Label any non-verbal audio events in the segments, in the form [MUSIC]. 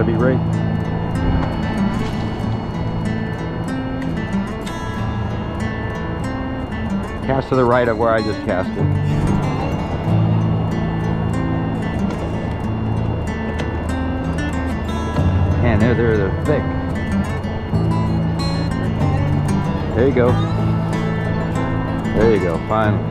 gotta be right. Cast to the right of where I just cast it. Man, they're, they're, they're thick. There you go. There you go, finally.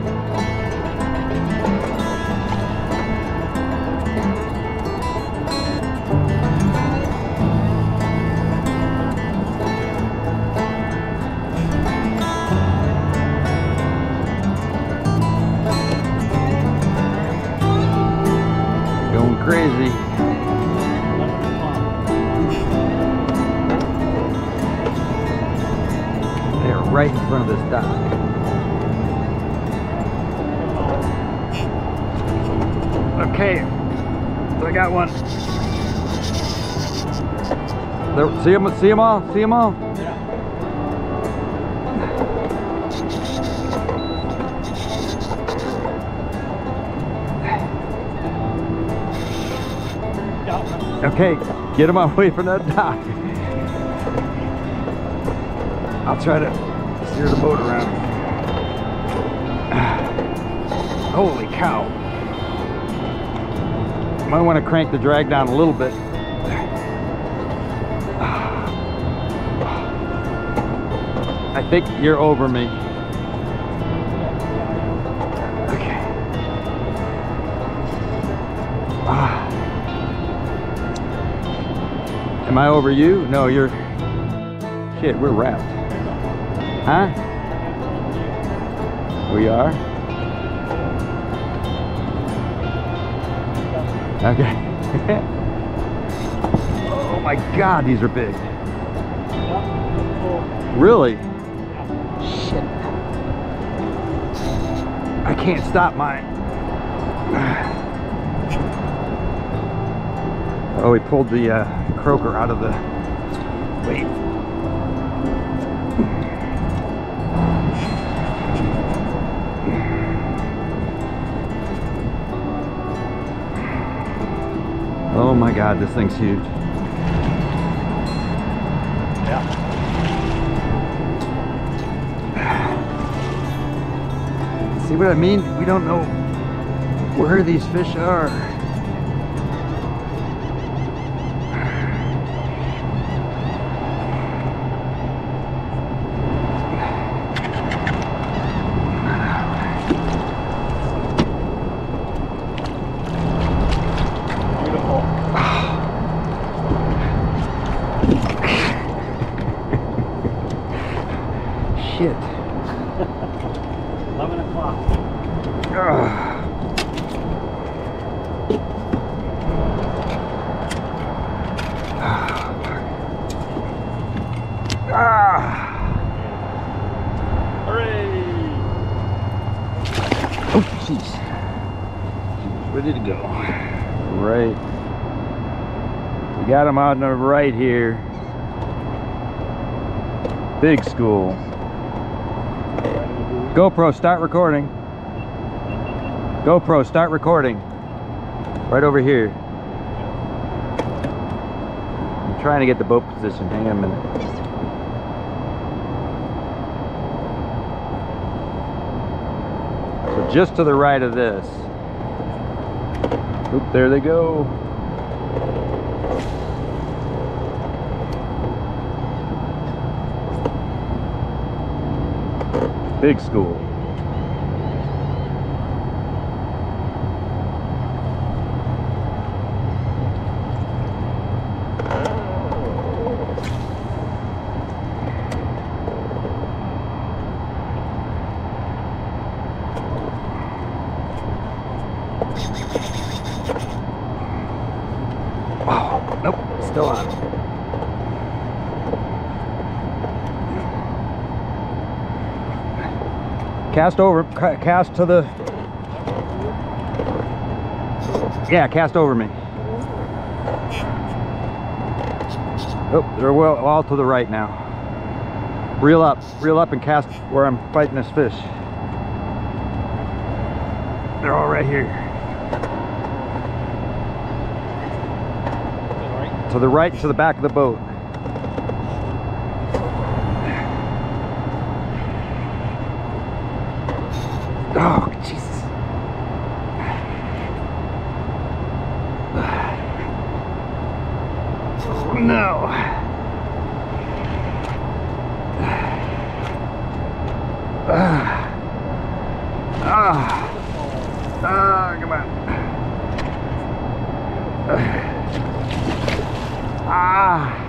Okay, so I got one. There, see them, see them all, see them all. Okay, get them away from that dock. I'll try to steer the boat around. [SIGHS] Holy cow. Might want to crank the drag down a little bit. I think you're over me. Okay. Ah. Am I over you? No, you're... Shit, we're wrapped. Huh? We are? Okay. [LAUGHS] oh my god, these are big. Really? Shit. I can't stop mine. [SIGHS] Oh, he pulled the uh, croaker out of the... Wait. My god, this thing's huge. Yeah. See what I mean? We don't know where these fish are. Beautiful. Shit. 11 o'clock. Ugh. Ah. Hooray! Ready to go. Right. We got him out on the right here. Big school. GoPro, start recording. GoPro, start recording. Right over here. I'm trying to get the boat position. Hang on a minute. Just to the right of this. Oop, there they go. Big school. Oh, nope, still on. Cast over, cast to the. Yeah, cast over me. Oh, they're well all to the right now. Reel up, reel up and cast where I'm fighting this fish. They're all right here. To the right, to the back of the boat. Oh, Jesus. Oh, no. Ah. Ah. Ah, come on. Ah.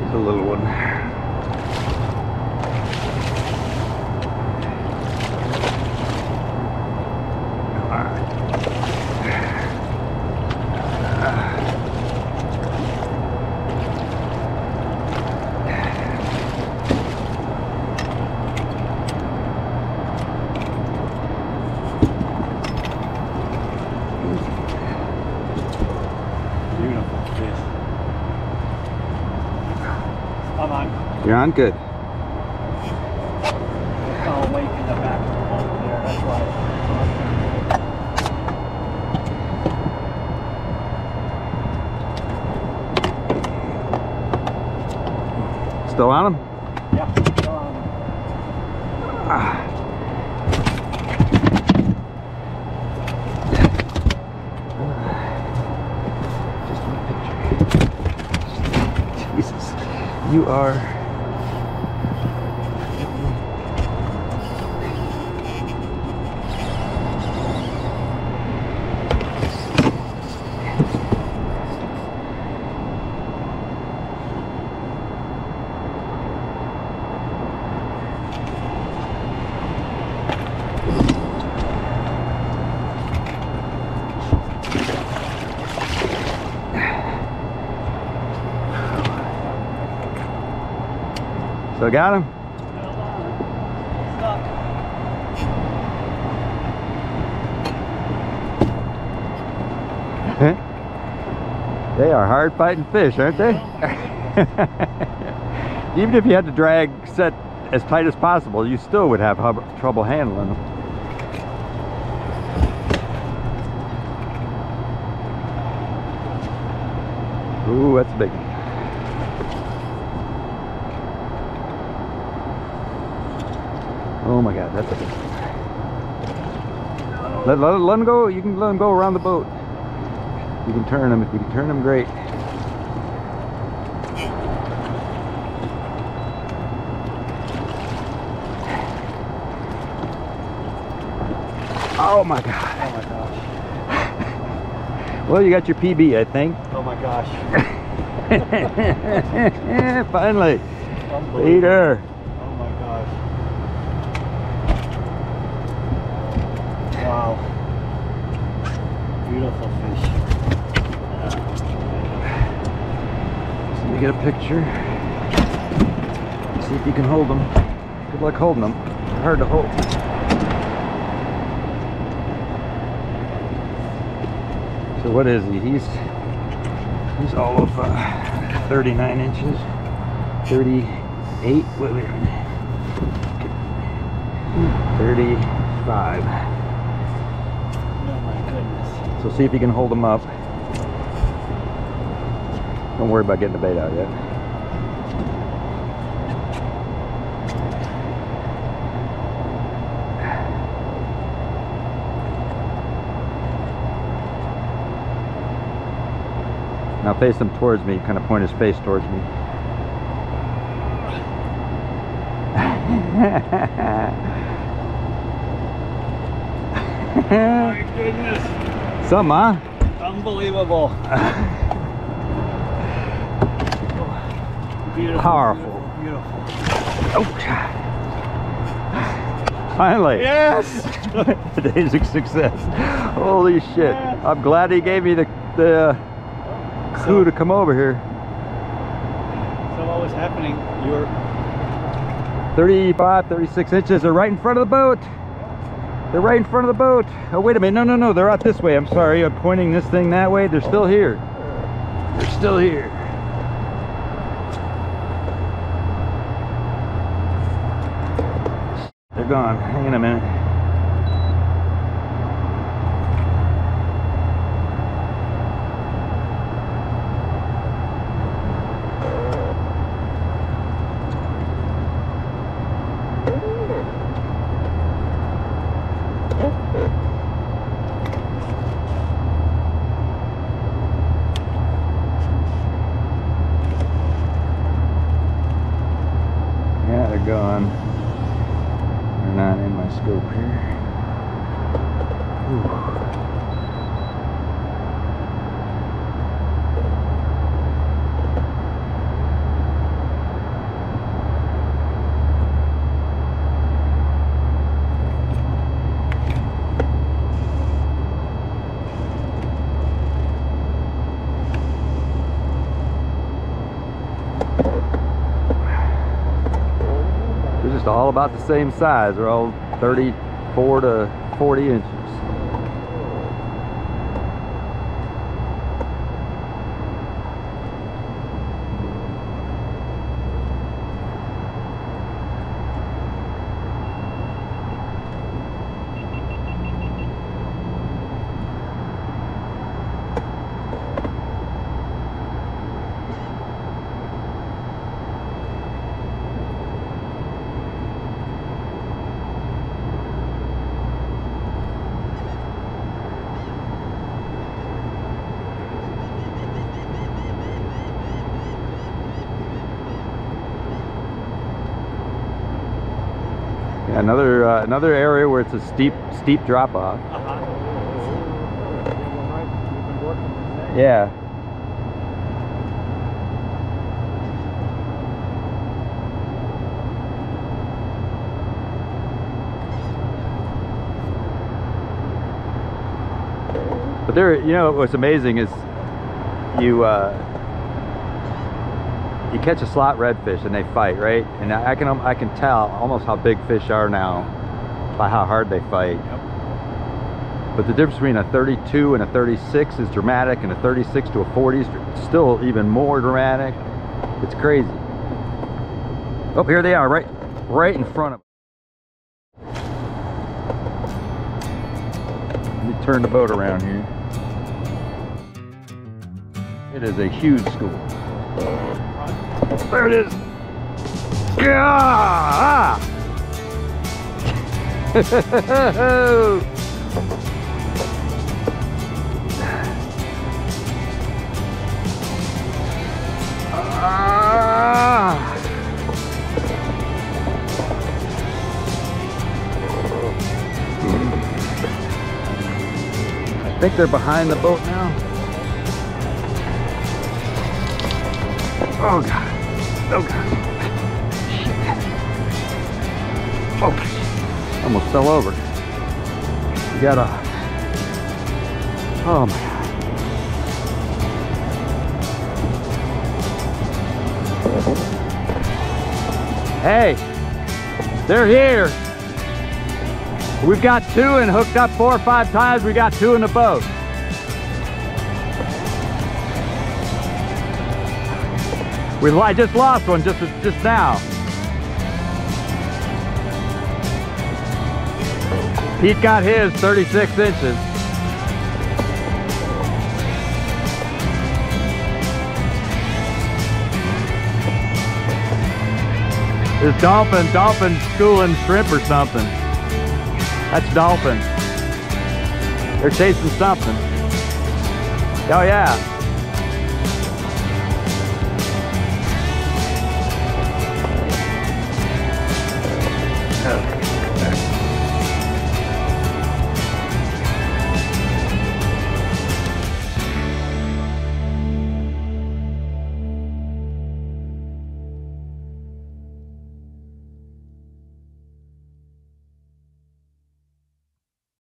It's a little one. Beautiful fish. On. You're on good. Still on awake in the back of the boat there. That's why. Still on him? Yeah. come on. Just one picture. Jesus. You are. So got him? They are hard fighting fish, aren't they? [LAUGHS] Even if you had to drag set as tight as possible, you still would have trouble handling them. Ooh, that's a big one. Oh my God, that's a. Let, let, let him go. You can let him go around the boat. You can turn them. If you can turn them, great. Oh my God. Oh my gosh. Well, you got your PB, I think. Oh my gosh. [LAUGHS] Finally. Peter. Oh my gosh. Wow. Beautiful fish. Get a picture. See if you can hold them. Good luck holding them. They're hard to hold. So what is he? He's he's all of uh, 39 inches, 38. Wait, wait minute. 35. Oh my goodness. So see if you can hold them up. Don't worry about getting the bait out yet. Now face him towards me, kind of point his face towards me. Oh [LAUGHS] my goodness. Some, huh? Unbelievable. [LAUGHS] Beautiful. Powerful. Beautiful. Oh. Finally. Yes. [LAUGHS] Today's a success. Holy shit. I'm glad he gave me the, the uh, clue to come over here. So what was happening. You were 35, 36 inches. They're right in front of the boat. They're right in front of the boat. Oh, wait a minute. No, no, no. They're out this way. I'm sorry. I'm pointing this thing that way. They're still here. They're still here. Gone. Hang on a minute. Yeah, they're gone. They're not in my scope here. Whew. Just all about the same size. They're all 34 to 40 inches. Yeah, another uh, another area where it's a steep steep drop off. uh-huh. Yeah. But there, you know, what's amazing is you uh, you catch a slot redfish and they fight, right? And I can I can tell almost how big fish are now by how hard they fight. But the difference between a 32 and a 36 is dramatic, and a 36 to a 40 is still even more dramatic. It's crazy. Oh, here they are, right, right in front of. Let me turn the boat around here. It is a huge school. There it is. Ah! I think they're behind the boat now. Oh god. Oh god. Shit. Oh, almost fell over. You gotta. Oh my god. Hey, they're here. We've got two and hooked up four or five times. We got two in the boat. We I just lost one just just now. Pete got his 36 inches. This dolphin, dolphin schooling shrimp or something. That's dolphin. They're chasing something. Oh yeah. hotel.